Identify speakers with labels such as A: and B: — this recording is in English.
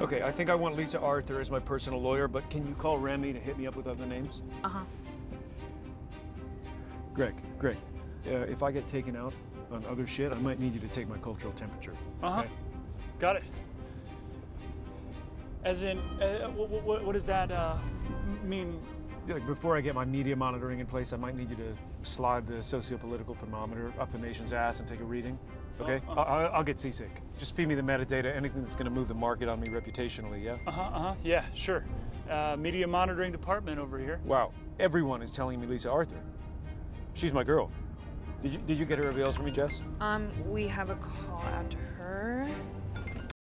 A: Okay, I think I want Lisa Arthur as my personal lawyer, but can you call Remi to hit me up with other names?
B: Uh huh.
A: Greg, Greg, uh, if I get taken out on other shit, I might need you to take my cultural temperature.
C: Uh huh.
A: okay?
C: Got it. As in, uh, what, what, what does that uh, mean?
A: Like before I get my media monitoring in place, I might need you to slide the socio-political thermometer up the nation's ass and take a reading. Okay? I- I'll, I'll get seasick. Just feed me the metadata, anything that's going to move the market on me reputationally. Yeah.
C: Uh huh. Uh huh. Yeah, sure. Uh, media monitoring department over here.
A: Wow. Everyone is telling me Lisa Arthur. She's my girl. Did you, did you get her avails for me, Jess?
B: Um, we have a call out to her.